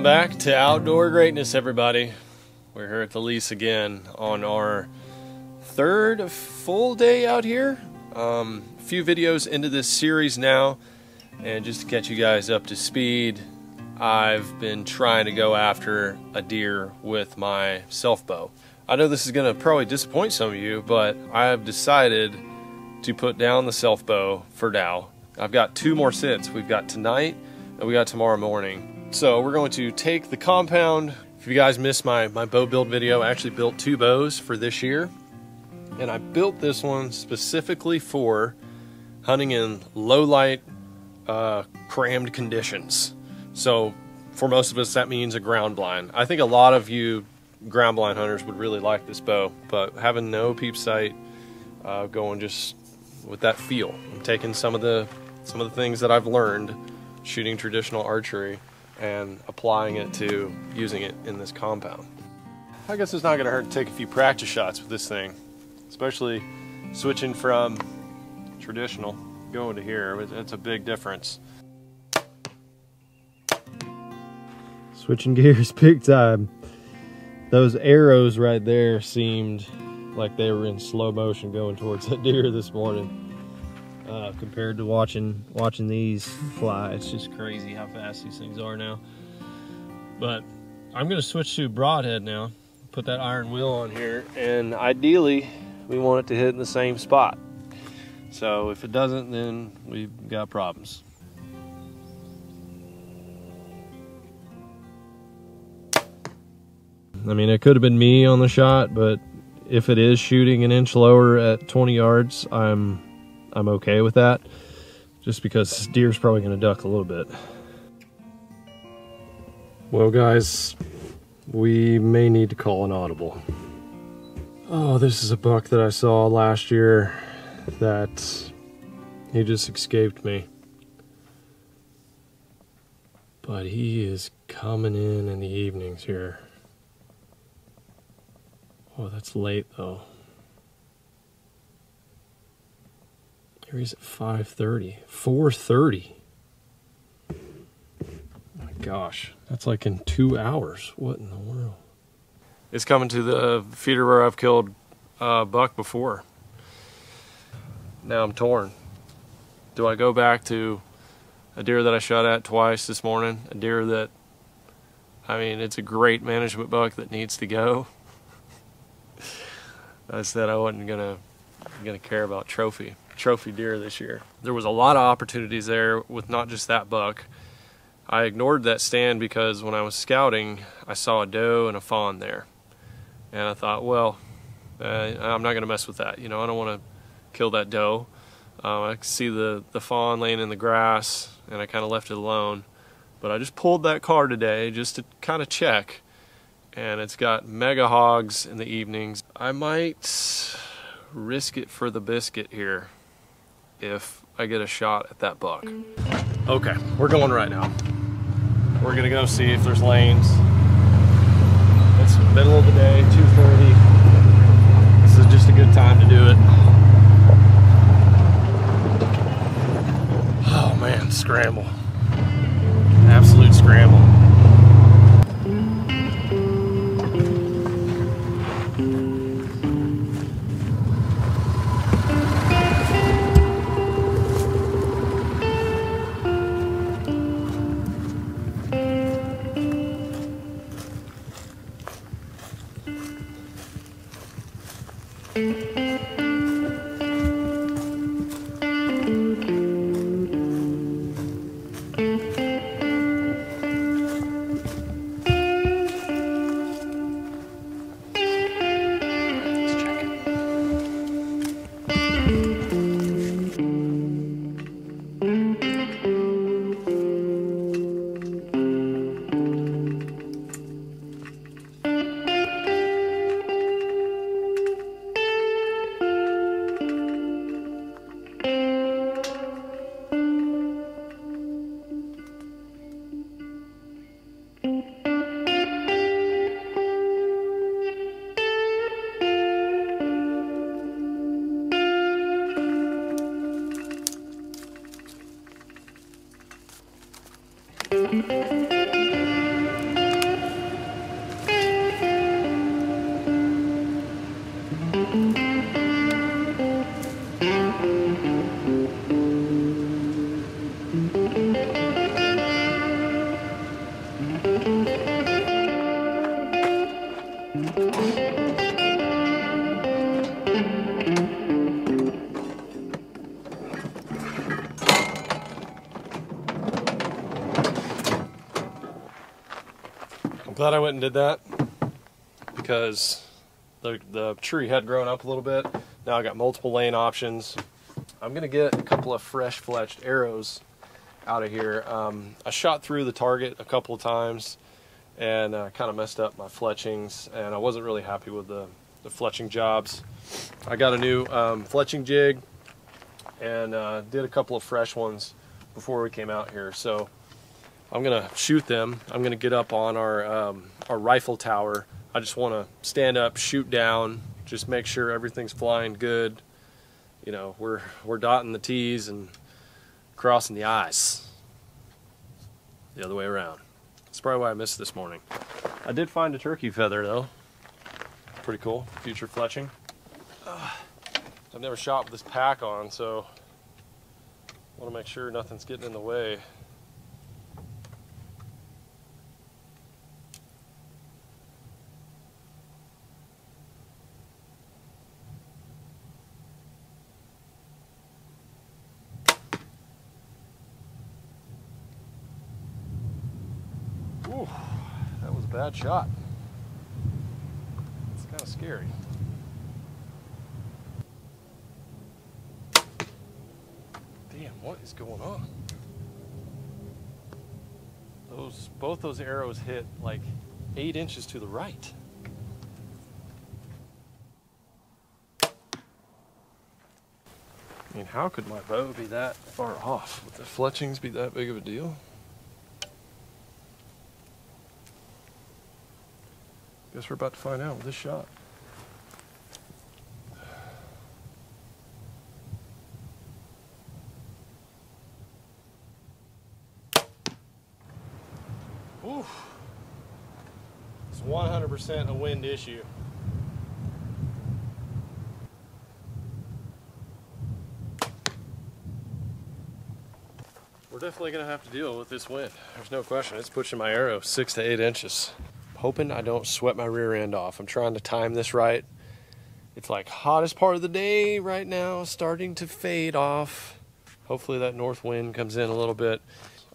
Welcome back to Outdoor Greatness, everybody. We're here at the lease again on our third full day out here. Um, a few videos into this series now, and just to catch you guys up to speed, I've been trying to go after a deer with my self bow. I know this is going to probably disappoint some of you, but I have decided to put down the self bow for now. I've got two more sits. We've got tonight and we got tomorrow morning. So we're going to take the compound. If you guys missed my, my bow build video, I actually built two bows for this year. And I built this one specifically for hunting in low light, uh, crammed conditions. So for most of us, that means a ground blind. I think a lot of you ground blind hunters would really like this bow, but having no peep sight, uh, going just with that feel. I'm taking some of the some of the things that I've learned shooting traditional archery and applying it to using it in this compound. I guess it's not going to hurt to take a few practice shots with this thing, especially switching from traditional going to here. It's a big difference. Switching gears big time. Those arrows right there seemed like they were in slow motion going towards that deer this morning. Uh, compared to watching watching these fly. It's just crazy how fast these things are now. But I'm to switch to broadhead now. Put that Iron Will on here, and ideally, we want it to hit in the same spot. So if it doesn't, then we've got problems. I mean, it could have been me on the shot, but if it is shooting an inch lower at 20 yards, I'm I'm okay with that. Just because deer's probably going to duck a little bit. Well, guys, we may need to call an audible. Oh, this is a buck that I saw last year that he just escaped me. But he is coming in in the evenings here. Oh, that's late though. Here he's at 5.30. 4.30. My gosh. That's like in two hours. What in the world? It's coming to the uh, feeder where I've killed a buck before. Now I'm torn. Do I go back to a deer that I shot at twice this morning? A deer that, I mean, it's a great management buck that needs to go. I said I wasn't gonna gonna care about trophy trophy deer this year. There was a lot of opportunities there with not just that buck. I ignored that stand because when I was scouting, I saw a doe and a fawn there. And I thought, well, uh, I'm not going to mess with that. You know, I don't want to kill that doe. Um, I see the, the fawn laying in the grass, and I kind of left it alone. But I just pulled that car today just to kind of check. And it's got mega hogs in the evenings. I might risk it for the biscuit here if I get a shot at that buck. Okay, we're going right now. We're gonna go see if there's lanes. It's middle of the day, 2.30. This is just a good time to do it. Oh man, scramble. Absolute scramble. Música and did that because the, the tree had grown up a little bit. Now I got multiple lane options. I'm gonna get a couple of fresh fletched arrows out of here. Um, I shot through the target a couple of times and uh, kind of messed up my fletchings, and I wasn't really happy with the, the fletching jobs. I got a new um, fletching jig and uh, did a couple of fresh ones before we came out here. So I'm gonna shoot them. I'm gonna get up on our um, our rifle tower. I just want to stand up, shoot down, just make sure everything's flying good. You know, we're we're dotting the T's and crossing the I's. The other way around. That's probably why I missed this morning. I did find a turkey feather though. Pretty cool. Future fletching. I've never shot with this pack on, so I want to make sure nothing's getting in the way. That shot. It's kind of scary. Damn, what is going on? Those both those arrows hit like eight inches to the right. I mean, how could my bow be that far off? Would the fletchings be that big of a deal? Guess we're about to find out with this shot. Oof. It's 100% a wind issue. We're definitely going to have to deal with this wind. There's no question. It's pushing my arrow six to eight inches. Hoping I don't sweat my rear end off. I'm trying to time this right. It's like hottest part of the day right now, starting to fade off. Hopefully that north wind comes in a little bit.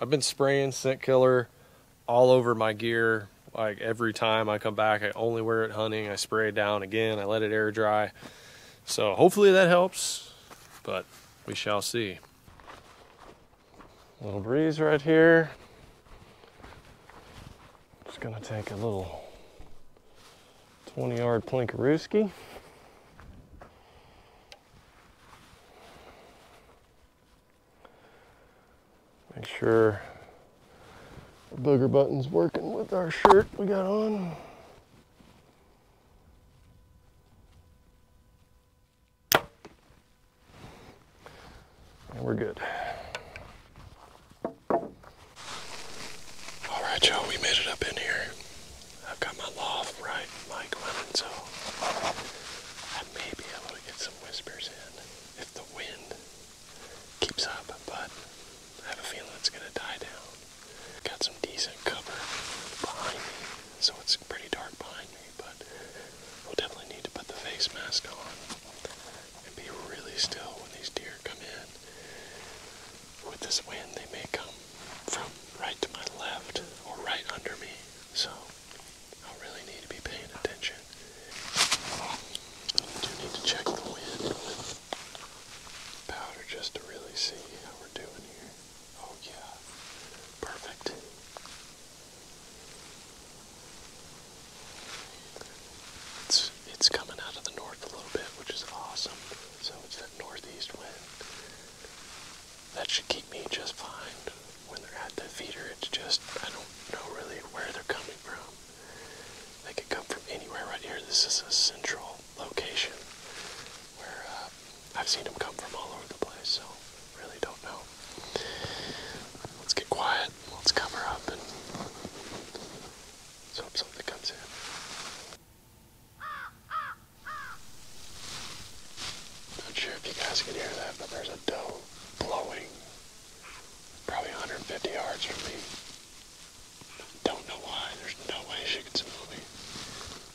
I've been spraying scent killer all over my gear. Like every time I come back, I only wear it hunting. I spray it down again. I let it air dry. So hopefully that helps, but we shall see. Little breeze right here. Just gonna take a little 20 yard plinkarooski. Make sure our booger button's working with our shirt we got on. And we're good. All right, Joe, we made it up in here. I've got my lav right mic running, so I may be able to get some whispers in if the wind keeps up, but I have a feeling it's going to die down. Got some decent cover behind me, so it's pretty dark behind me, but we'll definitely need to put the face mask on and be really still when these deer come in. With this wind, they may come from right to my left or right under me, so I'll really need to be paying attention. I do need to check the wind with powder just to really see how we're doing here. Oh yeah, perfect. It's it's coming out of the north a little bit, which is awesome. So it's that northeast wind. That should keep me just fine when they're at the feeder. It's just I don't know really where they're coming from. They could come from anywhere right here. This is a central location where uh, I've seen them come from all over the place. So really don't know. Let's get quiet. Let's cover up and let's hope something comes in. guys can hear that, but there's a doe blowing probably 150 yards from me. Don't know why. There's no way she can smell me.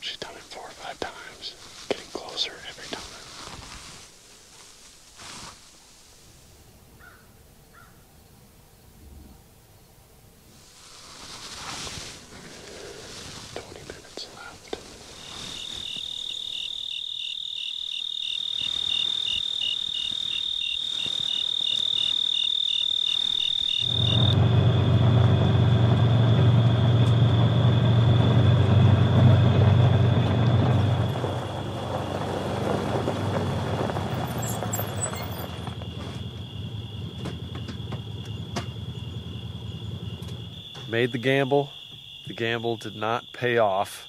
She's done it four or five times, getting closer every time. Twenty minutes left. Made the gamble. The gamble did not pay off,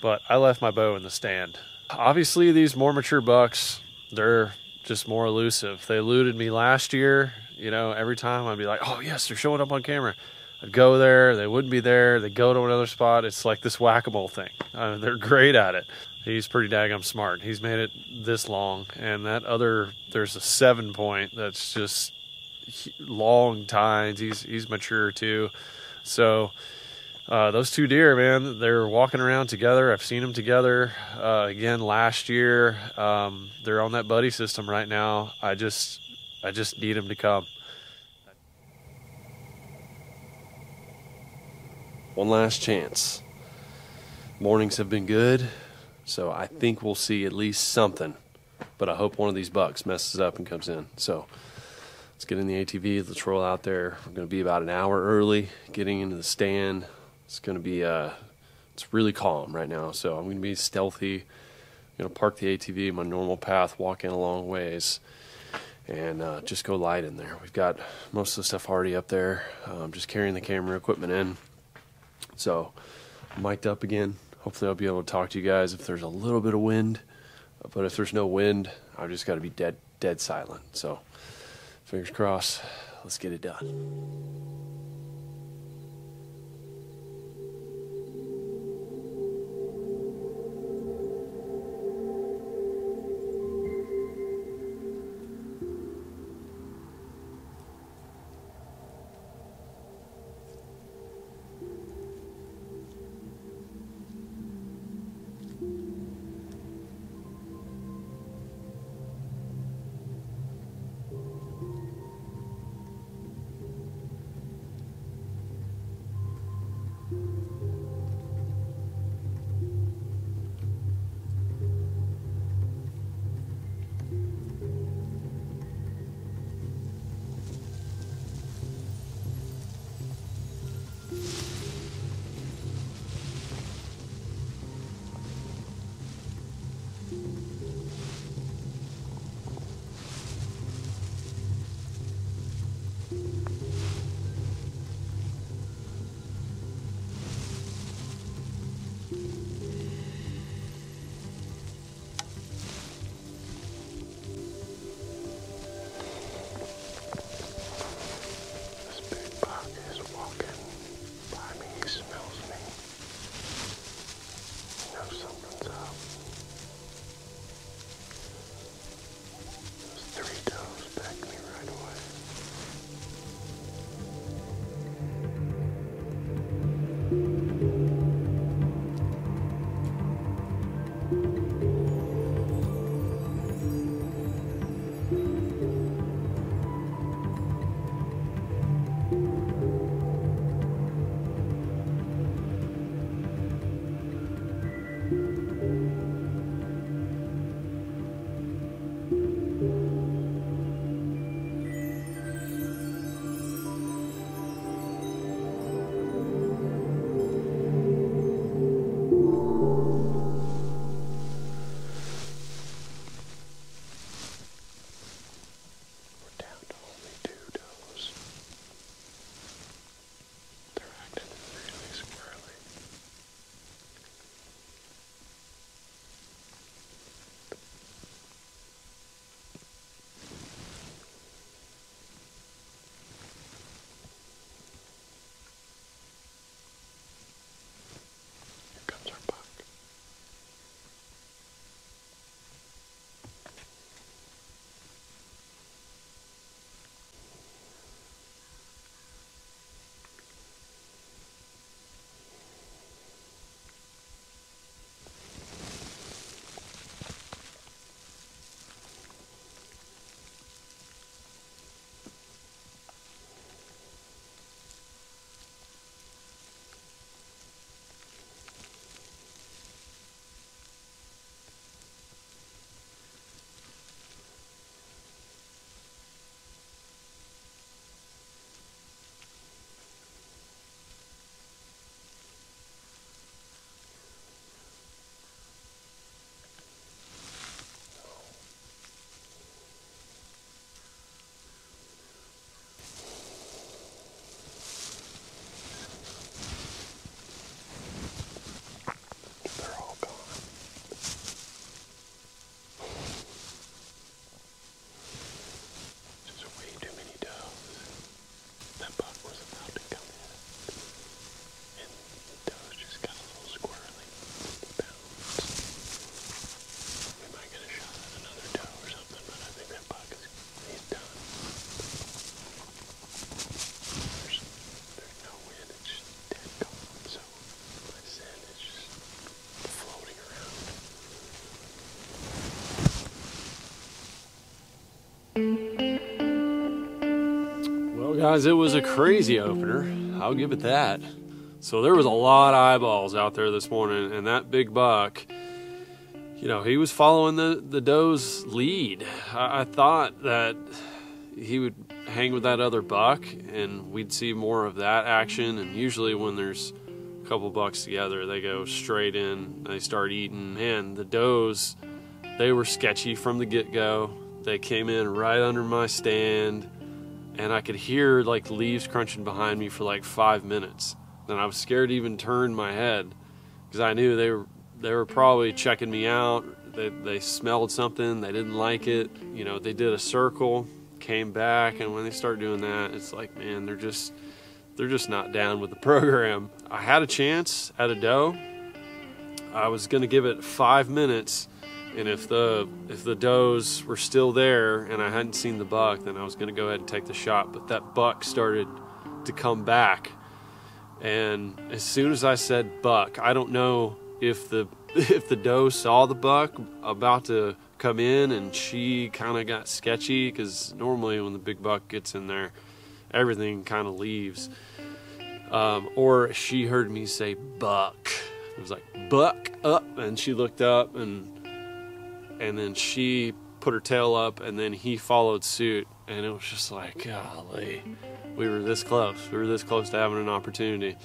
but I left my bow in the stand. Obviously, these more mature bucks, they're just more elusive. They eluded me last year. You know, every time I'd be like, oh, yes, they're showing up on camera. I'd go there, they wouldn't be there. They'd go to another spot. It's like this whack a mole thing. They're great at it. He's pretty daggum smart. He's made it this long. And that other, there's a seven point that's just long tines. He's, he's mature too. So, uh, those two deer, man, they're walking around together. I've seen them together uh, again last year. Um, they're on that buddy system right now. I just, I just need them to come. One last chance. Mornings have been good, so I think we'll see at least something. But I hope one of these bucks messes up and comes in. So let's get in the ATV. Let's roll out there. We're going to be about an hour early getting into the stand. It's going to be uh, it's really calm right now, so I'm going to be stealthy. I'm going to park the ATV my normal path, walk in a long ways, and uh, just go light in there. We've got most of the stuff already up there. Um, I'm just carrying the camera equipment in. So, mic'd up again. Hopefully, I'll be able to talk to you guys if there's a little bit of wind. But if there's no wind, I've just got to be dead, dead silent. So, fingers crossed. Let's get it done. Guys, it was a crazy opener. I'll give it that. So there was a lot of eyeballs out there this morning, and that big buck, you know, he was following the, the doe's lead. I, I thought that he would hang with that other buck and we'd see more of that action. And usually, when there's a couple bucks together, they go straight in, they start eating. And the does, they were sketchy from the get go. They came in right under my stand, and I could hear like leaves crunching behind me for like five minutes. And I was scared to even turn my head because I knew they were they were probably checking me out. They, they smelled something, they didn't like it. You know, they did a circle came back, and when they start doing that, it's like, man, they're just they're just not down with the program. I had a chance at a doe. I was to give it five minutes, and if the if the does were still there and I hadn't seen the buck, then I was going to go ahead and take the shot. But that buck started to come back, and as soon as I said buck, I don't know if the if the doe saw the buck about to come in and she kind of got sketchy because normally when the big buck gets in there, everything kind of leaves. Um, or she heard me say buck. It was like buck up, and she looked up and and then she put her tail up, and then he followed suit, and it was just like golly, we were this close. We were this close to having an opportunity.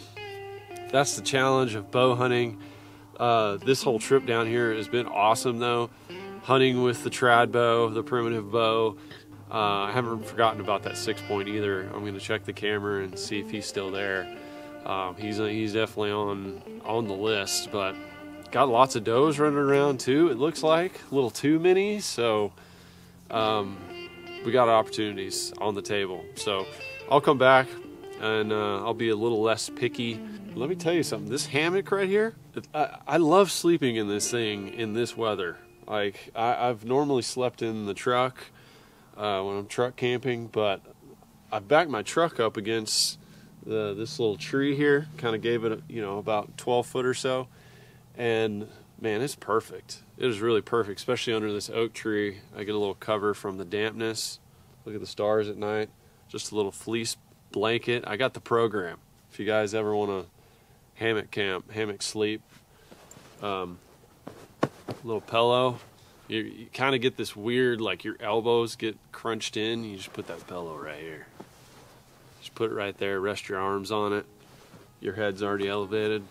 That's the challenge of bow hunting. Uh, this whole trip down here has been awesome, though hunting with the trad bow, the primitive bow. Uh, I haven't forgotten about that six point either. I'm going to check the camera and see if he's still there. Um, he's he's definitely on on the list, but got lots of does running around too. It looks like a little too many, so um, we got opportunities on the table. So I'll come back and uh, I'll be a little less picky. Let me tell you something. This hammock right here, I, I love sleeping in this thing in this weather. Like I, have normally slept in the truck uh, when I'm truck camping, but I backed my truck up against the, this little tree here. Kind of gave it, you know, about 12 foot or so, and man, it's perfect. It is really perfect, especially under this oak tree. I get a little cover from the dampness. Look at the stars at night. Just a little fleece blanket. I got the program. If you guys ever want to hammock camp, hammock sleep. Um, little pillow. You, you kind of get this weird, like your elbows get crunched in. You just put that pillow right here. Just put it right there. Rest your arms on it. Your head's already elevated.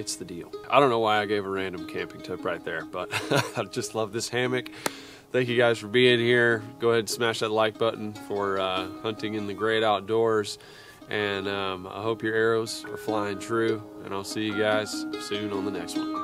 It's the deal. I don't know why I gave a random camping tip right there, but I just love this hammock. Thank you guys for being here. Go ahead and smash that like button for uh, hunting in the great outdoors. And um, I hope your arrows are flying true. And I'll see you guys soon on the next one.